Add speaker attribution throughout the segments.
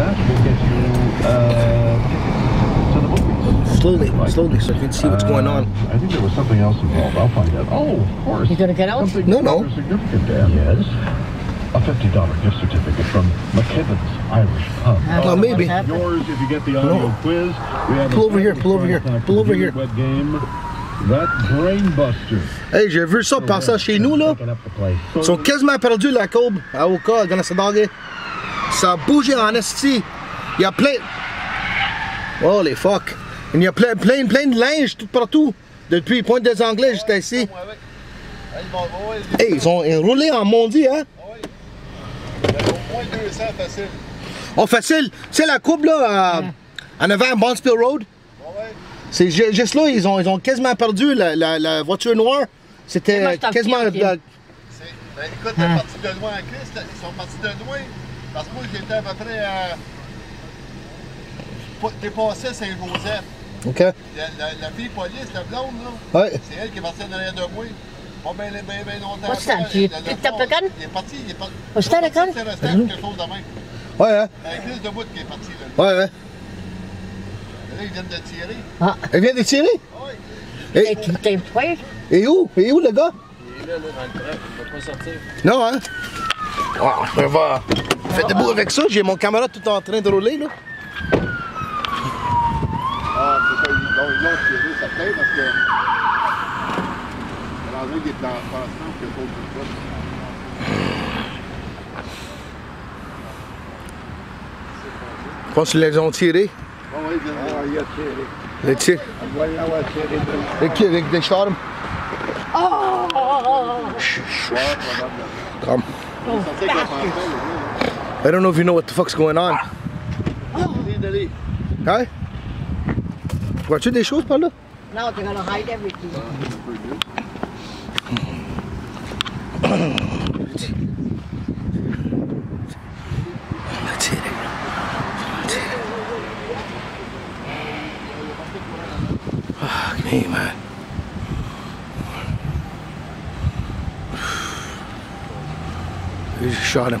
Speaker 1: that will get you uh, to the movies.
Speaker 2: Slowly, like, slowly, so you can see what's uh, going on.
Speaker 1: Uh, I think there was something else involved. I'll find out. Oh, of course.
Speaker 3: You gonna get out?
Speaker 1: Something
Speaker 2: no, no.
Speaker 1: Significant, Yes a $50 gift certificate from McKibbin's Irish Pub.
Speaker 2: Uh, oh, maybe.
Speaker 1: Yours if you get the audio
Speaker 2: no.
Speaker 1: quiz. We have
Speaker 2: pull over here, pull over here, pull over here.
Speaker 1: Web game. That brainbuster.
Speaker 2: Hey, j'ai vu ça passer chez nous, là.
Speaker 1: So,
Speaker 2: qu'est-ce que quasiment perdu la courbe, à Oka, à Kanesatake. Ça a bougé en esti. Il y a plein... Oh les fuck. Il y a plein, plein, plein de linge tout partout. Depuis Pointe des Anglais j'étais ici. Hey, ils ont roulé en mondi, hein?
Speaker 4: Ah facile.
Speaker 2: Oh, facile. C'est la coupe, là, à, en avant, Bonsville Road.
Speaker 4: Ah
Speaker 2: C'est juste là, ils ont, ils ont quasiment perdu la, la, la voiture noire. C'était quasiment...
Speaker 4: Ben écoute, hein. ils sont partis de loin en Christ, ils sont partis de loin. Parce que moi, j'étais à peu près à. dépassé Saint-Joseph.
Speaker 2: OK.
Speaker 4: La, la, la, fille police, la blonde, là.
Speaker 2: Ouais.
Speaker 4: C'est elle qui est partie derrière de moi. Pas bien, bien, bien longtemps. Moi,
Speaker 3: c'est Tu
Speaker 4: Il est parti, il est parti.
Speaker 3: Je suis à l'école.
Speaker 4: C'est resté quelque chose de même.
Speaker 2: Ouais, hein.
Speaker 4: La plus de bout qui est partie, là.
Speaker 2: Ouais, hein.
Speaker 4: Là, il vient de tirer.
Speaker 3: Ah.
Speaker 2: Il vient de tirer?
Speaker 4: Oui.
Speaker 2: Et,
Speaker 3: et,
Speaker 2: et où? Et où, le gars?
Speaker 5: Il est là, là, dans le train. Il ne peut pas sortir.
Speaker 2: Non, hein? Ah, je vais voir. Faites debout avec ça, j'ai mon camarade tout en train de rouler là.
Speaker 4: Ah, c'est ça, ils l'ont, tiré sa tête parce que. Alors là, il est en le passant que l'autre du
Speaker 2: Je pense qu'ils les ont tirés.
Speaker 4: Ah oui, il ont tiré.
Speaker 2: Les tirs.
Speaker 4: Avec qui?
Speaker 2: Avec des charmes?
Speaker 3: Oh!
Speaker 4: Chut, chut, chut. Calme. Oh,
Speaker 2: I don't know if you know what the fuck's going on. Huh? Watch it, they shows, Panda.
Speaker 3: No, they're gonna hide everything.
Speaker 2: That's it. That's it. That's it. Fuck me, man. We just shot him.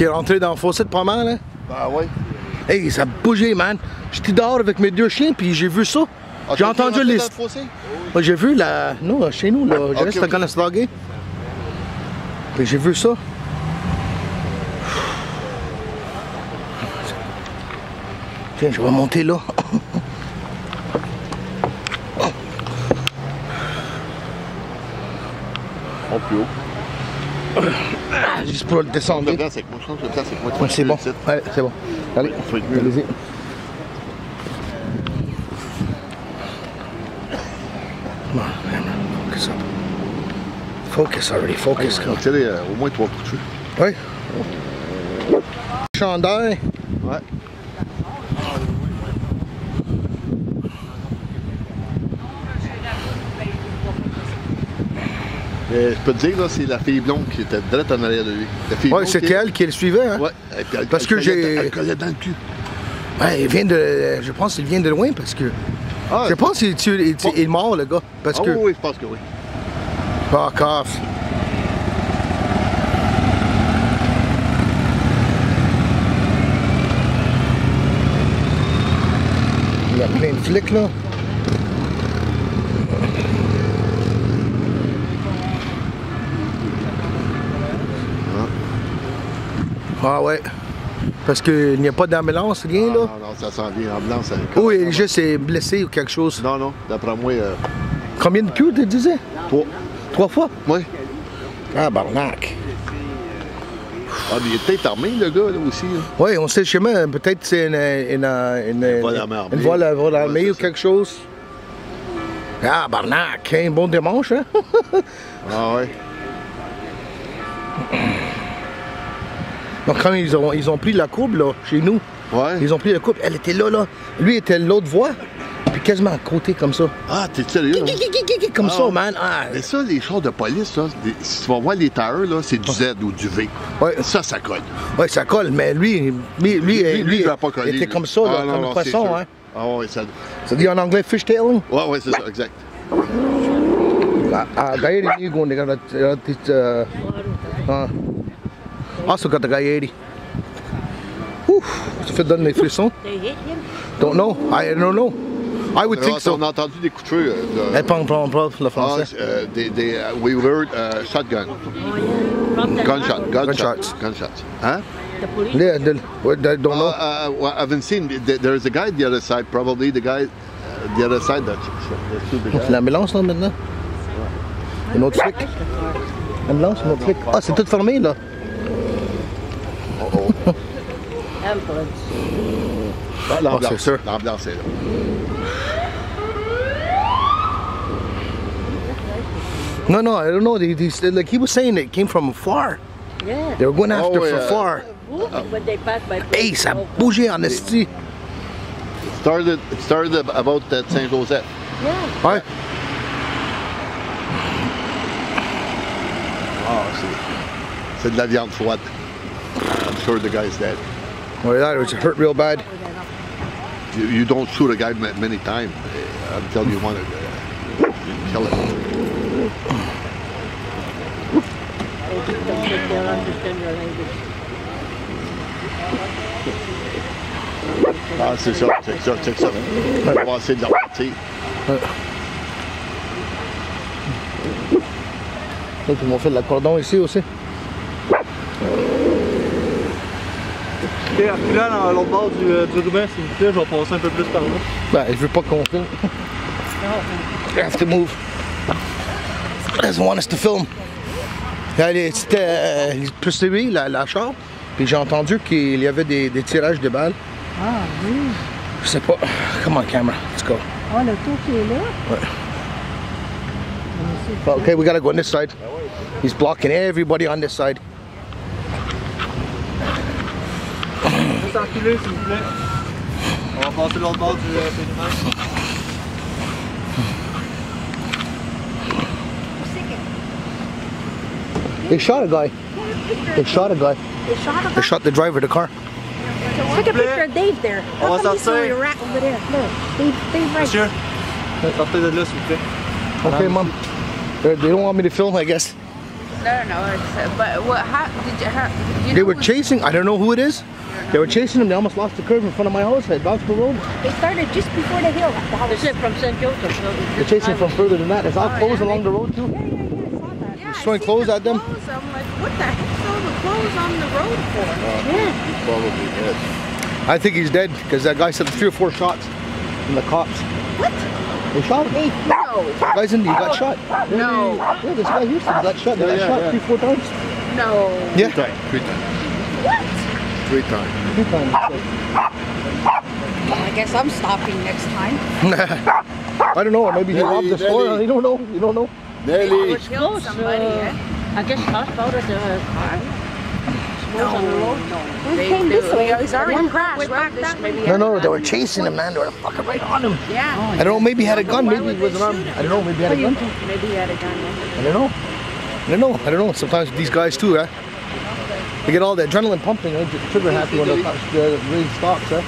Speaker 4: qui
Speaker 2: est rentré dans le fossé de mal, là? Hein?
Speaker 4: Bah oui.
Speaker 2: Hey, ça a bougé, man. J'étais dehors avec mes deux chiens, puis j'ai vu ça.
Speaker 4: Ah,
Speaker 2: j'ai entendu les... j'ai vu la... Non, chez nous, là. j'ai
Speaker 4: okay,
Speaker 2: okay. Ben, j'ai vu ça. Tiens, je vais monter là.
Speaker 4: En plus haut.
Speaker 2: Juste pour le descendre.
Speaker 4: c'est
Speaker 2: bon. c'est bon. Allez, allez-y. Focus Focus already, focus.
Speaker 4: tu au moins trois coups
Speaker 2: dessus. Oui.
Speaker 4: Euh, peux te dire, là, c'est la fille blonde qui était droite en arrière de lui. Oui,
Speaker 2: c'était
Speaker 4: qui...
Speaker 2: elle qui le suivait, hein? Parce
Speaker 4: elle
Speaker 2: que j'ai.
Speaker 4: Elle collait dans le cul.
Speaker 2: Ouais, il vient de. Je pense qu'il vient de loin parce que.
Speaker 4: Ah,
Speaker 2: je pense qu'il est, mort, le gars. Parce
Speaker 4: ah
Speaker 2: que...
Speaker 4: oui, je pense que oui.
Speaker 2: Fuck off. Il a plein de flics, là. Ah ouais. Parce qu'il n'y a pas d'ambulance, rien
Speaker 4: ah,
Speaker 2: là?
Speaker 4: Non, non, ça s'en vient, ambulance.
Speaker 2: Oui, il juste c'est blessé ou quelque chose.
Speaker 4: Non, non, d'après moi. Euh...
Speaker 2: Combien de coups, tu disais?
Speaker 4: Trois.
Speaker 2: Trois fois?
Speaker 4: Oui.
Speaker 2: Ah, barnac.
Speaker 4: Ah, mais il est peut-être armé, le gars, là aussi.
Speaker 2: Oui, on sait le chemin. Peut-être c'est une. Une, une, une,
Speaker 4: vol armée.
Speaker 2: Une euh,
Speaker 4: armée
Speaker 2: ou quelque chose. Ah, barnac, un hein, bon dimanche, hein?
Speaker 4: ah, ouais
Speaker 2: quand ils ont, pris la courbe là, chez nous, ils ont pris la courbe, elle était là, là. Lui était l'autre voie, puis quasiment à côté comme ça.
Speaker 4: Ah, t'es sérieux? Qui,
Speaker 2: comme
Speaker 4: ah.
Speaker 2: ça, man. Ah.
Speaker 4: Mais ça, les chars de police, là, si tu vas voir les tailleurs, là, c'est du Z ou du V.
Speaker 2: Ouais.
Speaker 4: Ça, ça colle.
Speaker 2: Oui, ça colle, mais lui, lui,
Speaker 4: il
Speaker 2: était comme ça, là,
Speaker 4: ah,
Speaker 2: comme un poisson, hein.
Speaker 4: Ah oui, ça.
Speaker 2: Ça dit en anglais fish
Speaker 4: tailing »? Oui, oui, c'est ça, exact.
Speaker 2: Ah, ಆ guide ಈಗ Ah. Ah, ce 80. Ouf, ça fait donner des frissons. Don't know. I don't know. I would think so.
Speaker 4: On a entendu des coups de feu.
Speaker 2: le français.
Speaker 4: des, we were euh, shotgun. Gunshot. Gunshots.
Speaker 2: Gunshots.
Speaker 4: Hein?
Speaker 3: The police?
Speaker 2: Yeah, the, I don't know.
Speaker 4: Uh, I haven't seen. is a guy the other side, probably. The guy uh, the other side.
Speaker 2: L'ambulance, maintenant? Un autre flic? autre flic? Ah, c'est tout fermé, là.
Speaker 3: Ambulance.
Speaker 4: L'ambulance,
Speaker 2: sûr.
Speaker 4: L'ambulance est là.
Speaker 2: No, no, I don't know. They, they, like he was saying, it came from far.
Speaker 3: Yeah.
Speaker 2: They were going after
Speaker 4: oh, yeah.
Speaker 2: from far.
Speaker 3: When they passed by.
Speaker 2: Hey, ça bouge, on the street.
Speaker 4: It started, it started about that Saint Joseph.
Speaker 3: Yeah.
Speaker 2: All
Speaker 4: right. Oh, c'est de la viande froide heard the guy's dead.
Speaker 2: Well, that was hurt real bad.
Speaker 4: You, you don't shoot a guy many times. Eh, I'm telling you, you want to uh, eh, kill him. Ah, c'est ça, check ça, check ça. On va essayer de la partie.
Speaker 2: Donc, ils m'ont fait de l'accordon ici aussi.
Speaker 6: Ok, en là dans l'autre bord du euh, s'il vous plaît, je vais passer un peu plus par là.
Speaker 2: Ben, je veux pas qu'on filme. I have to move. He doesn't want us to film. C'était euh, plus lui, la, la char, puis j'ai entendu qu'il y avait des, des, tirages de balles.
Speaker 3: Ah oui.
Speaker 2: Je sais pas. Come on, camera, let's go.
Speaker 3: Ah, le tour qui est là? Ouais.
Speaker 2: Ah, okay, we gotta go on this side. He's blocking everybody on this side.
Speaker 6: tous s'il vous plaît. On va passer l'autre bord du euh, périmètre.
Speaker 2: They shot a guy. They shot a guy.
Speaker 7: They shot a guy?
Speaker 2: They shot the driver of the car.
Speaker 7: Take a picture of Dave there.
Speaker 6: Oh,
Speaker 7: how on come he's doing
Speaker 6: a
Speaker 7: rat over there? Look, Dave, Dave right
Speaker 6: Monsieur, sortez
Speaker 2: Okay, mom. They don't want me to film, I guess
Speaker 8: don't know. Uh, but what happened? Did you, how, you
Speaker 2: They were chasing. I don't know who it is. They were chasing him. They almost lost the curve in front of my house. They bounced the road.
Speaker 7: They started just before the hill. the house.
Speaker 3: They said from St. Joseph. So
Speaker 2: They're chasing from further than that. It's all oh, closed yeah, along the road too.
Speaker 7: Yeah, yeah, yeah. I saw that.
Speaker 8: Yeah, they
Speaker 2: throwing clothes at them.
Speaker 8: Clothes. I'm like, what the heck's all the clothes on the road for? Uh, yeah.
Speaker 4: He's probably dead.
Speaker 2: I think he's dead because that guy said three or four shots from the cops.
Speaker 8: What?
Speaker 2: They shot me.
Speaker 8: no.
Speaker 2: Guys in the got shot.
Speaker 8: No.
Speaker 2: Yeah, this guy Houston got shot. They
Speaker 4: yeah,
Speaker 2: got
Speaker 4: yeah,
Speaker 2: shot
Speaker 4: yeah.
Speaker 2: three, four times.
Speaker 8: No.
Speaker 2: Yeah.
Speaker 4: Three times. Three times.
Speaker 8: What?
Speaker 4: Three times.
Speaker 2: Three times.
Speaker 7: Well, I guess I'm stopping next time.
Speaker 2: I don't know. Maybe he robbed the store. You don't know. You don't know.
Speaker 4: Nelly.
Speaker 8: They killed somebody. Eh?
Speaker 3: I guess Josh bought the car.
Speaker 8: No,
Speaker 7: no.
Speaker 8: They,
Speaker 7: came this way.
Speaker 8: He's already crashed.
Speaker 2: No, no, they were chasing him, man. They were fucking right on him.
Speaker 8: Yeah.
Speaker 2: Oh, I don't know. Maybe he had a gun. Maybe he was
Speaker 8: an
Speaker 2: armed. I don't know. Maybe he had a gun.
Speaker 8: Maybe he had a gun.
Speaker 2: I don't know. I don't know. I don't know. Sometimes these guys too, right? Eh? They get all the adrenaline pumping. Right? Eh? Trigger happy when the rain stops, huh?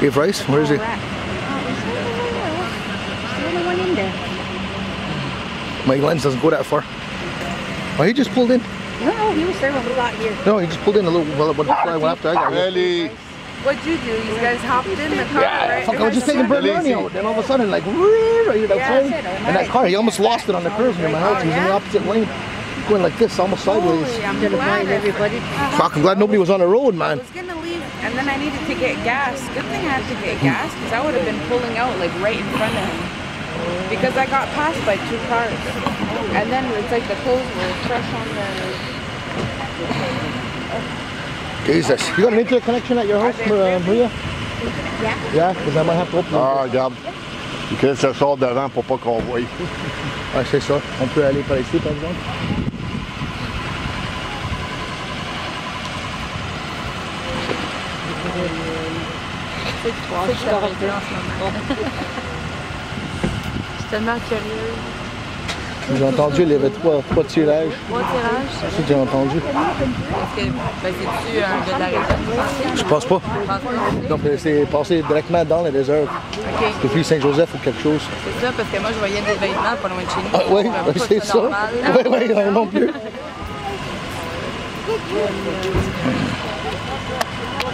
Speaker 2: Give rice. Where is he?
Speaker 7: Oh,
Speaker 2: my lens doesn't go that far. Oh, he just pulled in.
Speaker 7: No, he was there when we got here.
Speaker 2: No, he just pulled in a little well, when I went after I got
Speaker 4: really?
Speaker 8: What'd you do? You guys hopped in the car,
Speaker 2: yeah,
Speaker 8: right?
Speaker 2: Fuck, I was just taking Bert out, and all of a sudden, like, right in that car, he almost lost it on the oh, curve near my house. Oh, he was in the opposite lane going like this, almost sideways.
Speaker 8: Holy, I'm
Speaker 3: gonna everybody.
Speaker 2: Uh, Fuck, I'm glad nobody was on the road, man.
Speaker 8: I was gonna leave, and then I needed to get gas. Good thing I had to get gas, because I would have been pulling out like right in front of him because I got passed by two cars. And then it's like the clothes were fresh on the...
Speaker 2: Jesus. You got an internet connection at your house, uh, Maria?
Speaker 7: Yeah.
Speaker 2: Yeah, because I might have to open
Speaker 4: Ah, regarde. because crée ce sort d'avant pour pas qu'on voie.
Speaker 2: ah, c'est ça. On peut aller par ici, par exemple.
Speaker 8: C'est trois. je suis en ce moment. tellement curieuse.
Speaker 2: J'ai entendu, il y avait trois, trois tirages.
Speaker 8: Trois tirages?
Speaker 2: C'est ça que j'ai entendu.
Speaker 8: Est-ce que ben, c'est-tu un jeu de la réserve?
Speaker 2: Je pense pas. Donc, c'est passé directement dans la réserve.
Speaker 8: au
Speaker 2: Depuis Saint-Joseph ou quelque chose.
Speaker 8: C'est ça, parce que moi, je voyais des vêtements pas loin de chez nous.
Speaker 2: Ah, oui,
Speaker 8: euh,
Speaker 2: c'est ça. Oui, oui, non, non plus.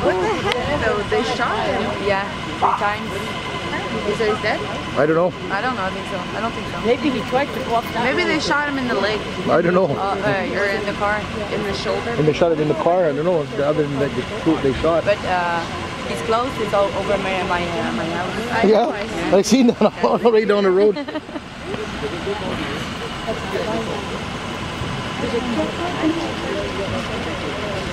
Speaker 8: What the hell? they shot him. Yeah, three times. Is, he dead?
Speaker 2: I don't know.
Speaker 8: I don't know. I think so. I don't think so.
Speaker 7: Maybe he tried to walk down.
Speaker 8: Maybe they shot him in the leg.
Speaker 2: I don't know.
Speaker 8: Uh, uh, you're in the car, in the shoulder.
Speaker 2: And they shot him in the car. I don't know. Other than that, they, they shot.
Speaker 8: But uh, his clothes is all over my my, uh, my house.
Speaker 2: yeah, i see. seen that all the way down the road.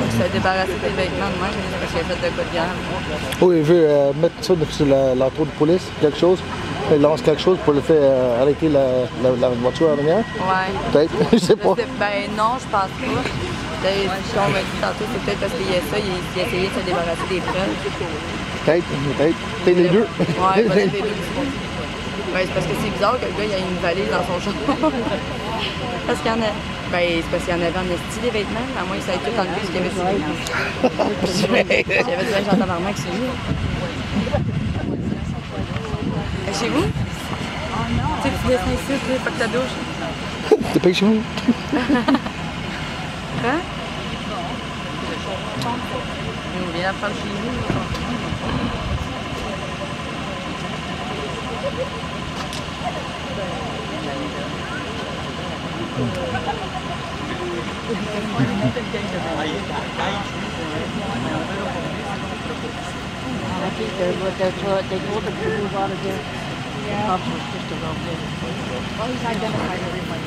Speaker 8: Il s'est débarrassé des vêtements de moi parce qu'il a fait de quoi de guerre.
Speaker 2: Oui, il veut euh, mettre ça sur la, la, de police, quelque chose. Il lance quelque chose pour le faire euh, arrêter la, voiture en arrière?
Speaker 8: Oui.
Speaker 2: Peut-être, je sais pas.
Speaker 8: Ben non, je pense pas. Ben, si on m'a dit tantôt, c'est peut-être parce qu'il y a ça, il, a essayé de se débarrasser des preuves.
Speaker 2: Peut-être, peut-être. Peut-être les deux.
Speaker 8: Oui, peut-être les deux. Ben, c'est parce que c'est bizarre que le gars, il a une valise dans son char. parce qu'il y en a. Ben, c'est parce qu'il y en avait en esti des vêtements. mais À moins que ça ait tout enlevé ce qu'il y avait sur les J'avais du linge en tabarnak chez euh, nous. Chez vous? Oh, tu sais, tu dessins ici, tu fais que ta douche.
Speaker 2: T'es pas chez vous?
Speaker 8: hein? On vient d'apprendre chez nous.
Speaker 7: I think they're, they're, they the people out of there. Yeah. Officer's just Well, he's identified everybody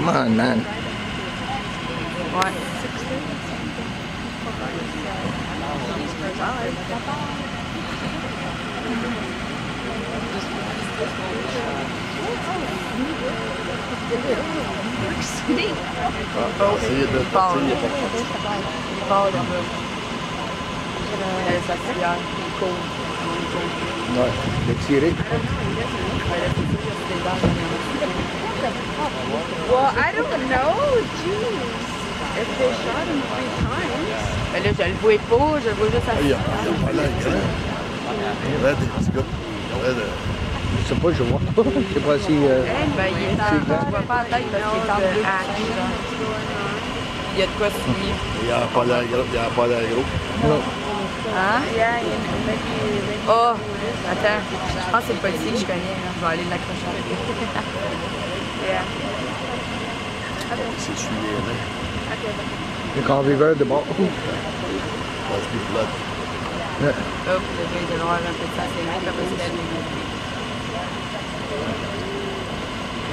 Speaker 7: now.
Speaker 2: Yeah. on, man.
Speaker 8: Well, I don't know. Jeez. If they shot him three times. Mais ben là, je le vois pas, je le vois juste à ah,
Speaker 4: Il y a l'air des gars.
Speaker 2: Je sais pas, je vois pas. Je sais pas si. Euh...
Speaker 8: Eh ben, il est en. Je vois pas la tête parce qu'il est en Il y a de quoi suivre.
Speaker 4: Il n'y a pas l'air gros. Il n'y a pas l'air gros. Non.
Speaker 8: Hein? Oh, attends. Je pense que c'est le policier que je connais. Là. Je vais aller l'accrocher avec lui. yeah.
Speaker 4: C'est celui-là.
Speaker 2: Hein. Ben. You can't be
Speaker 4: very Der er
Speaker 8: spist blot. Ja. Jo, det bliver det over, at det tager sig en anden bestemt.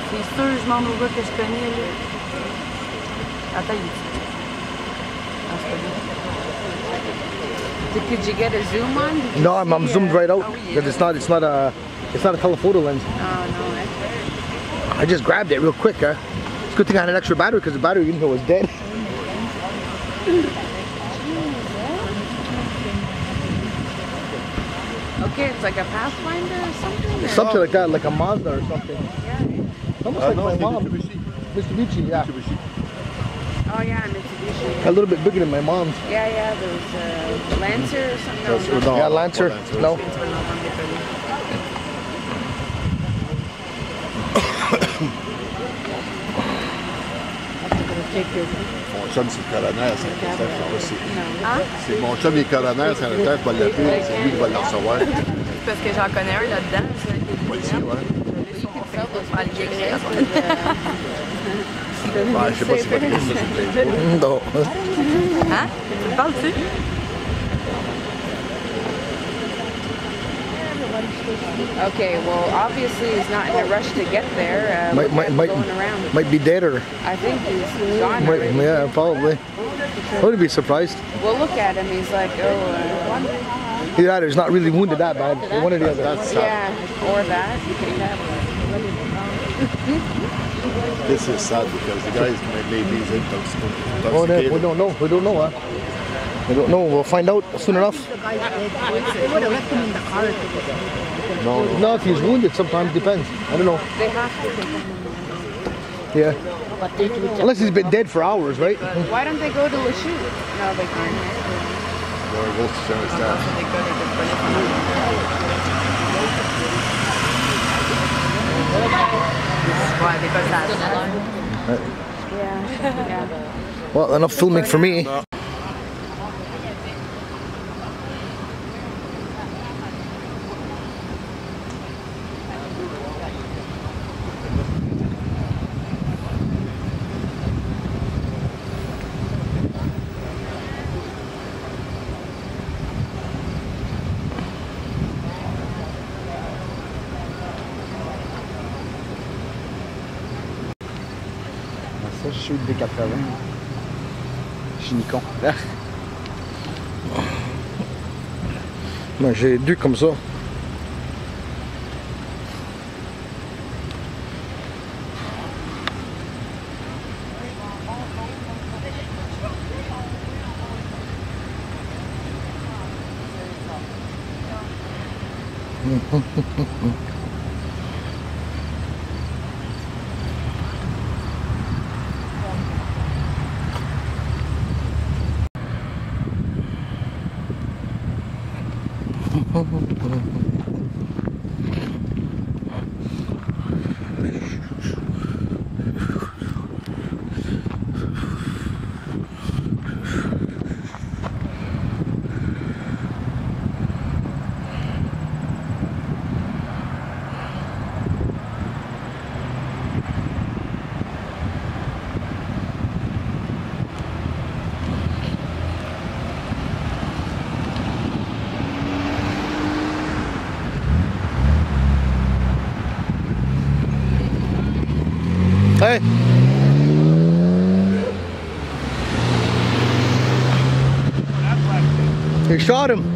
Speaker 8: C'est sûr, je m'en ouvre que je connais, là. Attends, Did, could you get a zoom on?
Speaker 2: No, I'm, I'm zoomed right out.
Speaker 8: Oh, yeah.
Speaker 2: It's not, it's not a, it's not a telephoto lens.
Speaker 8: Oh no,
Speaker 2: I just grabbed it real quick. Huh? It's a good thing I had an extra battery because the battery you know was dead.
Speaker 8: Okay, it's like a Pathfinder or something?
Speaker 2: Something like that, like a Mazda or something. Yeah. almost
Speaker 4: uh,
Speaker 2: like
Speaker 4: no,
Speaker 2: my mom.
Speaker 4: Mitsubishi.
Speaker 2: Mitsubishi, yeah.
Speaker 4: Mitsubishi.
Speaker 8: Oh yeah, Mitsubishi.
Speaker 2: A little bit bigger than my mom's.
Speaker 8: Yeah, yeah, those a uh, Lancer or something. No, no.
Speaker 2: Yeah, Lancer. No.
Speaker 4: Mon chum, c'est le coroner à Saint-Eustache. Hein? C'est mon chum, il est coroner à Saint-Eustache, va l'appeler, c'est lui qui va le recevoir.
Speaker 8: Parce que j'en connais un là-dedans.
Speaker 4: Policier, ouais. Je sais pas si c'est
Speaker 2: Non.
Speaker 8: Hein? Tu parles-tu?
Speaker 7: Okay, well, obviously he's not in a rush to get there. Uh,
Speaker 2: might, might, might,
Speaker 7: around.
Speaker 2: might be dead or...
Speaker 7: I think he's gone
Speaker 2: might,
Speaker 7: already.
Speaker 2: Yeah, probably. I wouldn't be surprised.
Speaker 7: Well, look at him. He's like, oh... Uh,
Speaker 2: Either that or he's not really wounded that bad. That. One or the other.
Speaker 4: That's
Speaker 7: yeah, or that.
Speaker 4: this is sad because the guys maybe these intoxicated.
Speaker 2: Oh, no, we don't know. We don't know, huh? I don't know. We'll find out soon enough.
Speaker 4: No, no.
Speaker 2: If he's wounded, sometimes depends. I don't know. Yeah. Unless he's been dead for hours, right?
Speaker 7: Why don't they go to Lachute? No, they can't.
Speaker 8: Why? Because that's.
Speaker 7: Yeah.
Speaker 2: Well, enough filming for me.
Speaker 9: ça, je suis des 80. Je suis Nikon.
Speaker 2: Moi, j'ai dû comme ça. we shot him.